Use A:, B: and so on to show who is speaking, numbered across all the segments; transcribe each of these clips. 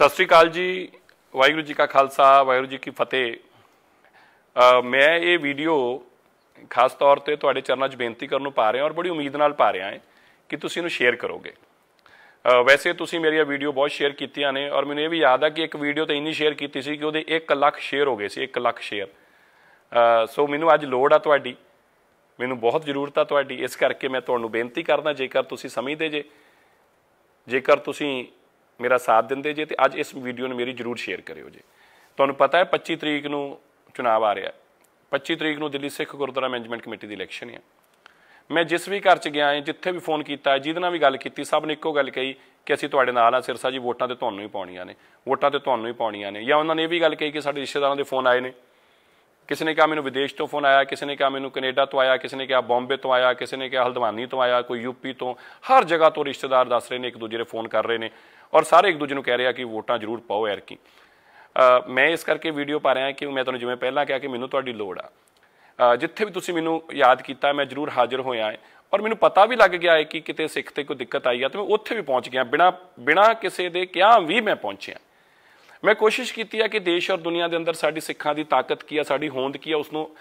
A: ਸਤਿ ਸ੍ਰੀ ਅਕਾਲ ਜੀ, ਵਾਹਿਗੁਰੂ ਜੀ ਕਾ ਖਾਲਸਾ, ਵਾਹਿਗੁਰੂ ਜੀ ਕੀ ਫਤਿਹ। ਮੈਂ ਇਹ ਵੀਡੀਓ ਖਾਸ ਤੌਰ ਤੇ ਤੁਹਾਡੇ ਚਰਨਾਂ 'ਚ ਬੇਨਤੀ ਕਰਨ ਨੂੰ ਪਾ ਰਿਹਾ ਔਰ ਬੜੀ ਉਮੀਦ ਨਾਲ ਪਾ ਰਿਹਾ ਹਾਂ ਕਿ ਤੁਸੀਂ ਇਹਨੂੰ ਸ਼ੇਅਰ ਕਰੋਗੇ। ਵੈਸੇ ਤੁਸੀਂ ਮੇਰੀਆਂ ਵੀਡੀਓ ਬਹੁਤ ਸ਼ੇਅਰ ਕੀਤੀਆਂ ਨੇ ਔਰ ਮੈਨੂੰ ਇਹ ਵੀ ਯਾਦ ਆ ਕਿ ਇੱਕ ਵੀਡੀਓ ਤੇ ਇੰਨੀ ਸ਼ੇਅਰ ਕੀਤੀ ਸੀ ਕਿ ਉਹਦੇ 1 ਲੱਖ ਸ਼ੇਅਰ ਹੋ ਗਏ ਸੀ 1 ਲੱਖ ਸ਼ੇਅਰ। ਸੋ ਮੈਨੂੰ ਅੱਜ ਲੋੜ ਆ ਤੁਹਾਡੀ, ਮੈਨੂੰ ਬਹੁਤ ਜ਼ਰੂਰਤ ਆ ਤੁਹਾਡੀ, ਇਸ ਕਰਕੇ ਮੈਂ ਤੁਹਾਨੂੰ ਬੇਨਤੀ ਕਰਦਾ, ਜੇਕਰ ਤੁਸੀਂ ਸਮਝਦੇ ਜੇ, ਜੇਕਰ ਤੁਸੀਂ ਮੇਰਾ ਸਾਥ ਦਿੰਦੇ ਜੇ ਤੇ ਅੱਜ ਇਸ ਵੀਡੀਓ ਨੂੰ ਮੇਰੀ ਜਰੂਰ ਸ਼ੇਅਰ ਕਰਿਓ ਜੀ। ਤੁਹਾਨੂੰ ਪਤਾ ਹੈ 25 ਤਰੀਕ ਨੂੰ ਚੁਣਾਵ ਆ ਰਿਹਾ 25 ਤਰੀਕ ਨੂੰ ਦਿੱਲੀ ਸਿੱਖ ਗੁਰਦੁਆਰਾ ਮੈਨੇਜਮੈਂਟ ਕਮੇਟੀ ਦੀ ਇਲੈਕਸ਼ਨ ਹੈ ਮੈਂ ਜਿਸ ਵੀ ਘਰ 'ਚ ਗਿਆ ਹਾਂ, ਜਿੱਥੇ ਵੀ ਫੋਨ ਕੀਤਾ, ਜਿਹਦੇ ਨਾਲ ਵੀ ਗੱਲ ਕੀਤੀ, ਸਭ ਨੇ ਇੱਕੋ ਗੱਲ ਕਹੀ ਕਿ ਅਸੀਂ ਤੁਹਾਡੇ ਨਾਲ ਆ ਸਿਰਸਾ ਜੀ, ਵੋਟਾਂ ਤੇ ਤੁਹਾਨੂੰ ਹੀ ਪਾਉਣੀਆਂ ਨੇ। ਵੋਟਾਂ ਤੇ ਤੁਹਾਨੂੰ ਹੀ ਪਾਉਣੀਆਂ ਨੇ। ਜਾਂ ਉਹਨਾਂ ਨੇ ਇਹ ਵੀ ਗੱਲ ਕਹੀ ਕਿ ਸਾਡੇ ਰਿਸ਼ਤੇਦਾਰਾਂ ਦੇ ਫੋਨ ਆਏ ਨੇ। ਕਿਸੇ ਨੇ ਕਿਹਾ ਮੈਨੂੰ ਵਿਦੇਸ਼ ਤੋਂ ਫੋਨ ਆਇਆ, ਕਿਸੇ ਨੇ ਕਿਹਾ ਮੈਨੂੰ ਕੈਨੇਡਾ ਤੋਂ ਆਇਆ, ਕਿਸੇ ਨੇ ਕਿਹਾ ਬੰਬੇ ਤੋਂ ਆਇਆ, ਕਿਸੇ ਨੇ ਕਿਹਾ ਹਲਦਵਾਨੀ ਤੋਂ ਆਇਆ, ਕੋਈ ਯੂਪੀ ਤੋਂ, ਹਰ ਜਗ੍ਹਾ ਤੋਂ ਰਿਸ਼ਤੇਦਾਰ ਦੱਸ ਰਹੇ ਨੇ, ਇੱਕ ਦੂਜੇ ਦੇ ਫੋਨ ਕਰ ਰਹੇ ਨੇ ਔਰ ਸਾਰੇ ਇੱਕ ਦੂਜੇ ਨੂੰ ਕਹਿ ਰਹੇ ਆ ਕਿ ਵੋਟਾਂ ਜ਼ਰੂਰ ਪਾਓ ਯਾਰ ਕੀ ਮੈਂ ਇਸ ਕਰਕੇ ਵੀਡੀਓ ਪਾ ਰਿਹਾ ਕਿ ਮੈਂ ਤੁਹਾਨੂੰ ਜਿਵੇਂ ਪਹਿਲਾਂ ਕਿਹਾ ਕਿ ਮੈਨੂੰ ਤੁਹਾਡੀ ਲੋੜ ਆ। ਜਿੱਥੇ ਵੀ ਤੁਸੀਂ ਮੈਨੂੰ ਯਾਦ ਕੀਤਾ, ਮੈਂ ਜ਼ਰੂਰ ਹਾਜ਼ਰ ਹੋਇਆ ਹਾਂ ਔਰ ਮੈਨੂੰ ਪਤਾ ਵੀ ਲੱਗ ਗਿਆ ਹੈ ਕਿ ਕਿਤੇ ਸਿੱਖ ਤੇ ਕੋਈ ਦਿੱਕਤ ਆਈ ਆ ਤੇ ਮੈਂ ਉੱਥੇ ਵੀ ਪਹੁੰਚ ਗਿਆ, ਬਿਨਾ ਬਿਨਾ ਕਿਸੇ ਦੇ ਕਿਹਾ ਵੀ ਮੈਂ ਪਹੁੰਚਿਆ। ਮੈਂ ਕੋਸ਼ਿਸ਼ ਕੀਤੀ ਹੈ ਕਿ ਦੇਸ਼ ਔਰ ਦੁਨੀਆ ਦੇ ਅੰਦਰ ਸਾਡੀ ਸਿੱਖਾਂ ਦੀ ਤਾਕਤ ਕੀ ਆ, ਸਾਡੀ ਹੋਂਦ ਕੀ ਆ ਉਸ ਨੂੰ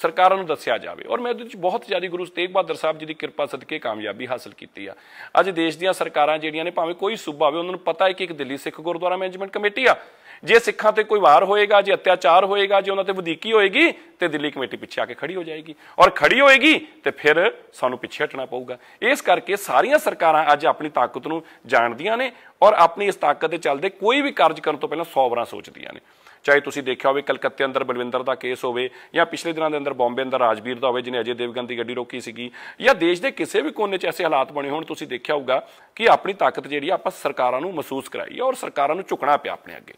A: ਸਰਕਾਰਾਂ ਨੂੰ ਦੱਸਿਆ ਜਾਵੇ। ਔਰ ਮੈਂ ਉਹਦੇ ਵਿੱਚ ਬਹੁਤ ਜ਼ਿਆਦਾ ਗੁਰੂ ਤੇਗ ਬਹਾਦਰ ਸਾਹਿਬ ਜੀ ਦੀ ਕਿਰਪਾ ਸਦਕੇ ਕਾਮਯਾਬੀ ਹਾਸਲ ਕੀਤੀ ਆ। ਅੱਜ ਦੇਸ਼ ਦੀਆਂ ਸਰਕਾਰਾਂ ਜਿਹੜੀਆਂ ਨੇ, ਭਾਵੇਂ ਕੋਈ ਸੂਬਾ ਹੋਵੇ, ਉਹਨਾਂ ਨੂੰ ਪਤਾ ਹੈ ਕਿ ਇੱਕ ਦਿੱਲੀ ਸਿੱਖ ਗੁਰਦੁਆਰਾ ਮੈਨੇਜਮੈਂਟ ਕਮੇਟੀ ਆ। ਜੇ ਸਿੱਖਾਂ ਤੇ ਕੋਈ ਵਾਰ ਹੋਏਗਾ, ਜੇ ਅਤਿਆਚਾਰ ਹੋਏਗਾ, ਜੇ ਉਹਨਾਂ ਤੇ ਵਧੀਕੀ ਹੋਏਗੀ, ਤੇ ਦਿੱਲੀ ਕਮੇਟੀ ਪਿੱਛੇ ਆ ਕੇ ਖੜੀ ਹੋ ਜਾਏਗੀ। ਔਰ ਖੜੀ ਹੋਏਗੀ, ਤੇ ਫਿਰ ਸਾਨੂੰ ਪਿੱਛੇ ਹਟਣਾ ਪਊਗਾ। ਇਸ ਕਰਕੇ ਸਾਰੀਆਂ ਸਰਕਾਰਾਂ ਅੱਜ ਆਪਣੀ ਤਾਕਤ ਨੂੰ ਜਾਣਦੀਆਂ ਨੇ ਔਰ ਆਪਣੀ ਇਸ ਤਾਕਤ ਦੇ ਚੱਲਦੇ ਕੋਈ ਵੀ ਕਾਰਜ ਕਰਨ ਤੋਂ ਪਹਿਲਾਂ 100 ਵਾਰਾਂ ਸੋਚਦੀਆਂ ਨੇ। ਚਾਹੇ ਤੁਸੀਂ ਦੇਖਿਆ ਹੋਵੇ ਕਲਕੱਤੇ ਅੰਦਰ ਬਲਵਿੰਦਰ ਦਾ ਕੇਸ ਹੋਵੇ ਜਾਂ ਪਿਛਲੇ ਦਿਨਾਂ ਦੇ ਅੰਦਰ ਬੰਬੇ ਅੰਦਰ ਰਾਜਵੀਰ ਦਾ ਹੋਵੇ, ਜਿਹਨੇ ਅਜੇ ਦੇਵਗਨ ਦੀ ਗੱਡੀ ਰੋਕੀ ਸੀਗੀ, ਜਾਂ ਦੇਸ਼ ਦੇ ਕਿਸੇ ਵੀ ਕੋਨੇ 'ਚ ਐਸੇ ਹਾਲਾਤ ਬਣੇ ਹੋਣ, ਤੁਸੀਂ ਦੇਖਿਆ ਹੋਊਗਾ ਕਿ ਆਪਣੀ ਤਾਕਤ ਜਿਹੜੀ ਆ ਆਪਾਂ ਸਰਕਾਰਾਂ ਨੂੰ ਮਹਿਸੂਸ ਕਰਾਈ ਔਰ ਸਰਕਾਰਾਂ ਨੂੰ ਝੁਕਣਾ ਪਿਆ ਆਪਣੇ ਅੱਗੇ।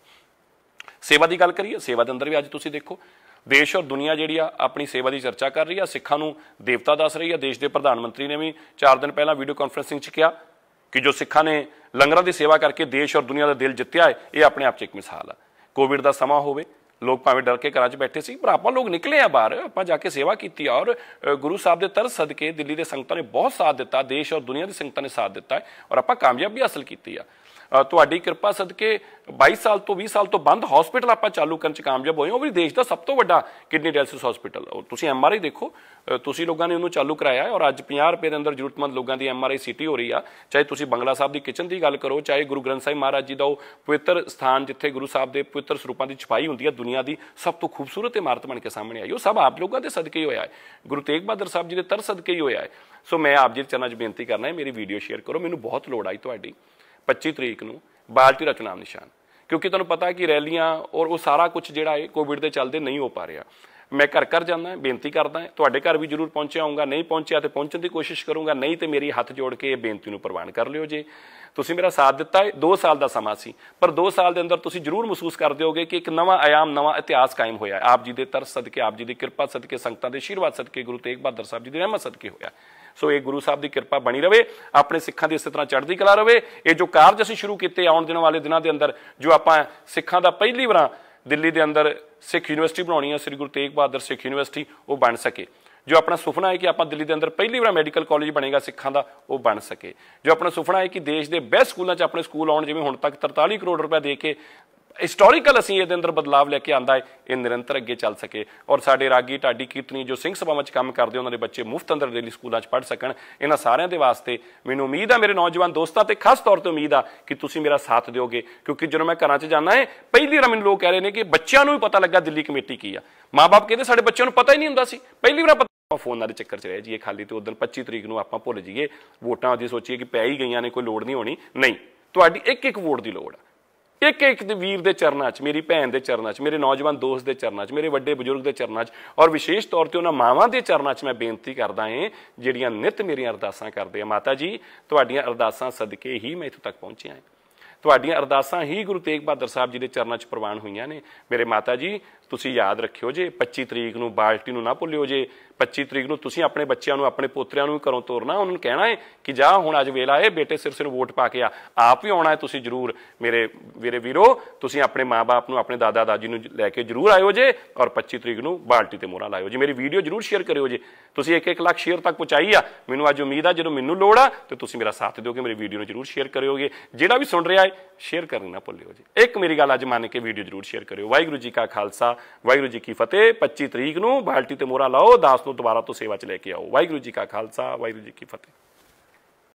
A: ਸੇਵਾ ਦੀ ਗੱਲ ਕਰੀਏ, ਸੇਵਾ ਦੇ ਅੰਦਰ ਵੀ ਅੱਜ ਤੁਸੀਂ ਦੇਖੋ, ਦੇਸ਼ ਔਰ ਦੁਨੀਆ ਜਿਹੜੀ ਆ ਆਪਣੀ ਸੇਵਾ ਦੀ ਚਰਚਾ ਕਰ ਰਹੀ ਆ, ਸਿੱਖਾਂ ਨੂੰ ਦੇਵਤਾ ਦੱਸ ਰਹੀ ਆ, ਦੇਸ਼ ਦੇ ਪ੍ਰਧਾਨ ਮੰਤਰੀ ਨੇ ਵੀ 4 ਦਿਨ ਪਹਿਲਾਂ ਵੀਡੀਓ ਕਾਨਫਰੰਸਿੰਗ 'ਚ ਕਿਹਾ ਕਿ ਜੋ ਸਿੱਖਾਂ ਨੇ ਲੰਗਰਾਂ ਦੀ ਸੇਵਾ ਕਰਕੇ ਦੇਸ਼ ਔਰ ਦੁਨੀਆ ਦਾ ਦਿਲ ਜਿੱਤਿਆ ਹੈ, ਇਹ ਆਪਣੇ ਆਪ 'ਚ ਇੱਕ ਮਿਸਾਲ ਆ। ਕੋਵਿਡ ਦਾ ਸਮਾਂ ਹੋਵੇ, ਲੋਕ ਭਾਵੇਂ ਡਰ ਕੇ ਘਰਾਂ 'ਚ ਬੈਠੇ ਸੀ, ਪਰ ਆਪਾਂ ਲੋਕ ਨਿਕਲੇ ਆ ਬਾਹਰ, ਆਪਾਂ ਜਾ ਕੇ ਸੇਵਾ ਕੀਤੀ ਆ, ਔਰ ਗੁਰੂ ਸਾਹਿਬ ਦੇ ਤਰਸ ਸਦਕੇ ਦਿੱਲੀ ਦੇ ਸੰਗਤਾਂ ਨੇ ਬਹੁਤ ਸਾਥ ਦਿੱਤਾ, ਦੇਸ਼ ਔਰ ਦੁਨੀਆ ਦੀ ਸੰਗਤਾਂ ਨੇ ਸਾਥ ਦਿੱਤਾ ਹੈ, ਔਰ ਆਪਾਂ ਕਾਮਯਾਬੀ ਹਾਸਲ ਕੀਤੀ ਆ। ਤੁਹਾਡੀ ਕਿਰਪਾ ਸਦਕੇ 22 ਸਾਲ ਤੋਂ 20 ਸਾਲ ਤੋਂ ਬੰਦ ਹਸਪੀਟਲ ਆਪਾਂ ਚਾਲੂ ਕਰਨ 'ਚ ਕਾਮਯਾਬ ਹੋਏ ਹਾਂ। ਉਹ ਵੀ ਦੇਸ਼ ਦਾ ਸਭ ਤੋਂ ਵੱਡਾ ਕਿਡਨੀ ਡਾਇਲਿਸਿਸ ਹਸਪੀਟਲ ਤੁਸੀਂ ਐਮਆਰਆਈ ਦੇਖੋ। ਤੁਸੀਂ ਲੋਕਾਂ ਨੇ ਉਹਨੂੰ ਚਾਲੂ ਕਰਾਇਆ ਹੈ ਔਰ ਅੱਜ 50 ਰੁਪਏ ਦੇ ਅੰਦਰ ਜ਼ਰੂਰਤਮੰਦ ਲੋਕਾਂ ਦੀ ਐਮਆਰਆਈ ਸੀਟੀ ਹੋ ਰਹੀ ਆ। ਚਾਹੇ ਤੁਸੀਂ ਬੰਗਲਾ ਸਾਹਿਬ ਦੀ ਕਿਚਨ ਦੀ ਗੱਲ ਕਰੋ, ਚਾਹੇ ਗੁਰੂ ਗ੍ਰੰਥ ਸਾਹਿਬ ਮਹਾਰਾਜ ਜੀ ਦਾ ਉਹ ਪਵਿੱਤਰ ਸਥਾਨ ਜਿੱਥੇ ਗੁਰੂ ਸਾਹਿਬ ਦੇ ਪਵਿੱਤਰ ਸਰੂਪਾਂ ਦੀ ਛਪਾਈ ਹੁੰਦੀ ਹੈ ਦੁਨੀਆ ਦੀ ਸਭ ਤੋਂ ਖੂਬਸੂਰਤ ਇਮਾਰਤ ਬਣ ਕੇ ਸਾਹਮਣੇ ਆਈ। ਉਹ ਸਭ ਆਪ ਲੋਕਾਂ ਦੇ ਸਦਕੇ ਹੀ ਹੋਇਆ ਹੈ। ਗੁਰੂ ਤੇਗ ਬਹਾਦਰ ਸਾਹਿਬ ਜੀ ਦੇ ਤਰ ਸਦਕੇ ਹੀ ਹੋਇਆ ਹੈ। ਸੋ ਮੈਂ ਆਪ ਜੀ ਦੇ ਚਰਨਾਂ 'ਚ ਬੇਨਤੀ ਕਰਨਾ ਹੈ, ਮੇਰੀ ਵੀਡੀਓ ਸ਼ੇਅਰ ਕਰੋ। ਮੈਨੂੰ ਬਹੁਤ ਲੋੜ ਆਈ ਤੁਹਾਡੀ। 25 ਤਰੀਕ ਨੂੰ ਬਾਲਟੀ ਦਾ ਚੁਣਾਵ ਨਿਸ਼ਾਨ। ਕਿਉਂਕਿ ਤੁਹਾਨੂੰ ਪਤਾ ਹੈ ਕਿ ਰੈਲੀਆਂ ਔਰ ਉਹ ਸਾਰਾ ਕੁਝ ਜਿਹੜਾ ਹੈ ਕੋਵਿਡ ਦੇ ਚੱਲਦੇ ਨਹੀਂ ਹੋ ਪਾ ਰਿਹਾ। ਮੈਂ ਘਰ ਘਰ ਜਾਂਦਾ ਬੇਨਤੀ ਕਰਦਾ ਤੁਹਾਡੇ ਘਰ ਵੀ ਜ਼ਰੂਰ ਪਹੁੰਚਿਆ ਹੋਊਗਾ, ਨਹੀਂ ਪਹੁੰਚਿਆ ਤੇ ਪਹੁੰਚਣ ਦੀ ਕੋਸ਼ਿਸ਼ ਕਰੂੰਗਾ, ਨਹੀਂ ਤੇ ਮੇਰੀ ਹੱਥ ਜੋੜ ਕੇ ਇਹ ਬੇਨਤੀ ਨੂੰ ਪ੍ਰਵਾਨ ਕਰ ਲਿਓ ਜੇ। ਤੁਸੀਂ ਮੇਰਾ ਸਾਥ ਦਿੱਤਾ ਹੈ 2 ਸਾਲ ਦਾ ਸਮਾਂ ਸੀ, ਪਰ 2 ਸਾਲ ਦੇ ਅੰਦਰ ਤੁਸੀਂ ਜ਼ਰੂਰ ਮਹਿਸੂਸ ਕਰਦੇ ਹੋਗੇ ਕਿ ਇੱਕ ਨਵਾਂ ਆਯਾਮ, ਨਵਾਂ ਇਤਿਹਾਸ ਕਾਇਮ ਹੋਇਆ ਆਪ ਜੀ ਦੇ ਤਰਸ ਸਦਕੇ, ਆਪ ਜੀ ਦੀ ਕਿਰਪਾ ਸਦਕੇ, ਸੰਗਤਾਂ ਦੇ ਆਸ਼ੀਰਵਾਦ ਸਦਕੇ, ਗੁਰੂ ਤੇਗ ਬਹਾਦਰ ਸਾਹਿਬ ਜੀ ਦੀ ਰਹਿਮਤ ਸਦਕੇ ਹੋਇਆ। ਸੋ ਇਹ ਗੁਰੂ ਸਾਹਿਬ ਦੀ ਕਿਰਪਾ ਬਣੀ ਰਵੇ, ਆਪਣੇ ਸਿੱਖਾਂ ਦੀ ਇਸੇ ਤਰ੍ਹਾਂ ਚੜ੍ਹਦੀ ਕਲਾ ਰਵੇ। ਇਹ ਜੋ ਕਾਰਜ ਅਸੀਂ ਸ਼ੁਰੂ ਕੀਤੇ ਆਉਣ ਦਿਨ ਵਾਲੇ ਦਿਨਾਂ ਦੇ ਅੰਦਰ, ਜੋ ਆਪਾਂ ਸਿੱਖਾਂ ਦਾ ਪਹਿਲੀ ਵਾਰ ਦਿੱਲੀ ਦੇ ਅੰਦਰ ਸਿੱਖ ਯੂਨੀਵਰਸਿਟੀ ਬਣਾਉਣੀ ਹੈ ਸ੍ਰੀ ਗੁਰੂ ਤੇਗ ਬਹਾਦਰ ਸਿੱਖ ਯੂਨੀਵਰਸਿਟੀ, ਉਹ ਬਣ ਸਕੇ। ਜੋ ਆਪਣਾ ਸੁਪਨਾ ਹੈ ਕਿ ਆਪਾਂ ਦਿੱਲੀ ਦੇ ਅੰਦਰ ਪਹਿਲੀ ਵਾਰ ਮੈਡੀਕਲ ਕਾਲਜ ਬਣੇਗਾ ਸਿੱਖਾਂ ਦਾ, ਉਹ ਬਣ ਸਕੇ। ਜੋ ਆਪਣਾ ਸੁਪਨਾ ਹੈ ਕਿ ਦੇਸ਼ ਦੇ ਬੈਸਟ ਸਕੂਲਾਂ 'ਚ ਆਪਣੇ ਸਕੂਲ ਆਉਣ, ਜਿਵੇਂ ਹੁਣ ਤੱਕ 43 ਕਰੋੜ ਰੁਪਏ ਦੇ ਕੇ ਹਿਸਟੋਰੀਕਲ ਅਸੀਂ ਇਹਦੇ ਅੰਦਰ ਬਦਲਾਵ ਲੈ ਕੇ ਆਂਦਾ ਹੈ, ਇਹ ਨਿਰੰਤਰ ਅੱਗੇ ਚੱਲ ਸਕੇ। ਔਰ ਸਾਡੇ ਰਾਗੀ ਢਾਡੀ ਕੀਰਤਨੀ ਜੋ ਸਿੰਘ ਸਭਾਵਾਂ 'ਚ ਕੰਮ ਕਰਦੇ, ਉਹਨਾਂ ਦੇ ਬੱਚੇ ਮੁਫਤ ਅੰਦਰ ਦਿੱਲੀ ਸਕੂਲਾਂ 'ਚ ਪੜ੍ਹ ਸਕਣ। ਇਹਨਾਂ ਸਾਰਿਆਂ ਦੇ ਵਾਸਤੇ ਮੈਨੂੰ ਉਮੀਦ ਆ, ਮੇਰੇ ਨੌਜਵਾਨ ਦੋਸਤਾਂ ਤੇ ਖਾਸ ਤੌਰ ਤੇ ਉਮੀਦ ਆ ਕਿ ਤੁਸੀਂ ਮੇਰਾ ਸਾਥ ਦਿਓਗੇ। ਕਿਉਂਕਿ ਜਦੋਂ ਮੈਂ ਘਰਾਂ 'ਚ ਜਾਂਦਾ ਹੈ, ਪਹਿਲੀ ਵਾਰ ਮੈਨੂੰ ਲੋਕ ਕਹਿ ਰਹੇ ਨੇ ਕਿ ਬੱਚਿਆਂ ਨੂੰ ਵੀ ਪਤਾ ਲੱਗਾ ਦਿੱਲੀ ਕਮੇਟੀ ਕੀ ਆ। ਮਾਪੇ ਕਹਿੰਦੇ ਸਾਡੇ ਬੱਚਿਆਂ ਨੂੰ ਪਤਾ ਹੀ ਨਹੀਂ ਹੁੰਦਾ ਸੀ। ਪਹਿਲੀ ਵਾਰ ਪਤਾ ਆਪਾਂ ਫੋਨਾਂ ਦੇ ਚੱਕਰ 'ਚ ਰਹਿ ਜਾਈਏ ਖਾਲੀ ਤੇ ਉਦੋਂ 25 ਤਰੀਕ ਨੂੰ ਆਪਾਂ ਭੁੱਲ ਜਾਈਏ। ਵੋਟਾਂ ਦੀ ਸੋਚੀਏ ਕਿ ਪੈ ਹੀ ਗਈਆਂ ਨੇ, ਕੋਈ ਲੋੜ ਨਹੀਂ ਹੋਣੀ। ਨਹੀਂ, ਤੁਹਾਡੀ ਇੱਕ ਇੱਕ ਵੋਟ ਦੀ ਲੋੜ ਆ। ਇੱਕ ਇੱਕ ਦੇ ਵੀਰ ਦੇ ਚਰਨਾਂ 'ਚ, ਮੇਰੀ ਭੈਣ ਦੇ ਚਰਨਾਂ 'ਚ, ਮੇਰੇ ਨੌਜਵਾਨ ਦੋਸਤ ਦੇ ਚਰਨਾਂ 'ਚ, ਮੇਰੇ ਵੱਡੇ ਬਜ਼ੁਰਗ ਦੇ ਚਰਨਾਂ 'ਚ ਔਰ ਵਿਸ਼ੇਸ਼ ਤੌਰ ਤੇ ਉਹਨਾਂ ਮਾਵਾਂ ਦੇ ਚਰਨਾਂ 'ਚ ਮੈਂ ਬੇਨਤੀ ਕਰਦਾ ਹਾਂ ਜਿਹੜੀਆਂ ਨਿਤ ਮੇਰੀਆਂ ਅਰਦਾਸਾਂ ਕਰਦੇ ਆ। ਮਾਤਾ ਜੀ, ਤੁਹਾਡੀਆਂ ਅਰਦਾਸਾਂ ਸਦਕੇ ਹੀ ਮੈਂ ਇੱਥੋਂ ਤੱਕ ਪਹੁੰਚਿਆ ਹਾਂ ਤੁਹਾਡੀਆਂ ਅਰਦਾਸਾਂ ਹੀ ਗੁਰੂ ਤੇਗ ਬਹਾਦਰ ਸਾਹਿਬ ਜੀ ਦੇ ਚਰਨਾਂ 'ਚ ਪ੍ਰਵਾਨ ਹੋਈਆਂ ਨੇ। ਮੇਰੇ ਮਾਤਾ ਜੀ, ਤੁਸੀਂ ਯਾਦ ਰੱਖਿਓ ਜੇ 25 ਤਰੀਕ ਨੂੰ ਬਾਲਟੀ ਨੂੰ ਨਾ ਭੁੱਲਿਓ ਜੇ 25 ਤਰੀਕ ਨੂੰ ਤੁਸੀਂ ਆਪਣੇ ਬੱਚਿਆਂ ਨੂੰ, ਆਪਣੇ ਪੋਤਰਿਆਂ ਨੂੰ ਵੀ ਘਰੋਂ ਤੋਰਨਾ, ਉਹਨਾਂ ਨੂੰ ਕਹਿਣਾ ਹੈ ਕਿ ਜਾ ਹੁਣ ਅੱਜ ਵੇਲਾ ਹੈ ਬੇਟੇ ਸਿਰ ਸਿਰ ਵੋਟ ਪਾ ਕੇ ਆ। ਆਪ ਵੀ ਆਉਣਾ ਹੈ ਤੁਸੀਂ ਜਰੂਰ। ਮੇਰੇ ਵੀਰੇ ਵੀਰੋ, ਤੁਸੀਂ ਆਪਣੇ ਮਾਪੇ ਨੂੰ, ਆਪਣੇ ਦਾਦਾ ਦਾਦੀ ਨੂੰ ਲੈ ਕੇ ਜਰੂਰ ਆਇਓ ਜੇ ਔਰ 25 ਤਰੀਕ ਨੂੰ ਬਾਲਟੀ ਤੇ ਮੋਹਰਾਂ ਲਾਇਓ ਜੀ। ਮੇਰੀ ਵੀਡੀਓ ਜਰੂਰ ਸ਼ੇਅਰ ਕਰਿਓ ਜੇ। ਤੁਸੀਂ 1-1 ਲੱਖ ਸ਼ੇਅਰ ਤੱਕ ਪਹੁੰਚਾਈ ਆ। ਮੈਨੂੰ ਅੱਜ ਉਮੀਦ ਆ ਜਦੋਂ ਮੈਨੂੰ ਲੋੜ ਆ, ਤੇ ਤੁਸੀਂ ਮੇਰਾ ਸਾਥ ਦਿਓਗੇ ਮੇਰੀ ਵੀਡੀਓ ਨੂੰ ਜਰੂਰ ਸ਼ੇਅਰ ਕਰਿਓਗੇ ਜਿਹੜਾ ਵੀ ਸੁਣ ਰਿਹਾ ਹੈ, ਸ਼ੇਅਰ ਕਰਨੀ ਨਾ ਭੁੱਲਿਓ ਜੀ। ਇੱਕ ਮੇਰੀ ਗੱਲ ਅੱਜ ਮੰਨ ਕੇ ਵੀਡੀਓ ਜਰੂਰ ਸ਼ੇਅਰ ਕਰਿਓ। ਵਾਹਿਗੁਰੂ ਜੀ ਕਾ ਖਾਲਸਾ, ਵਾਹਿਗੁਰੂ ਜੀ ਕੀ ਫਤਿਹ। 25 ਤਰੀਕ ਨੂੰ ਬਾਲਟੀ ਤੇ ਮੋਹਰਾ ਲਾਓ, ਦਾਸ ਨੂੰ ਦੁਬਾਰਾ ਤੋਂ ਸੇਵਾ 'ਚ ਲੈ ਕੇ ਆਓ। ਵਾਹਿਗੁਰੂ ਜੀ ਕਾ ਖਾਲਸਾ, ਵਾਹਿਗੁਰੂ ਜੀ ਕੀ ਫਤਿਹ।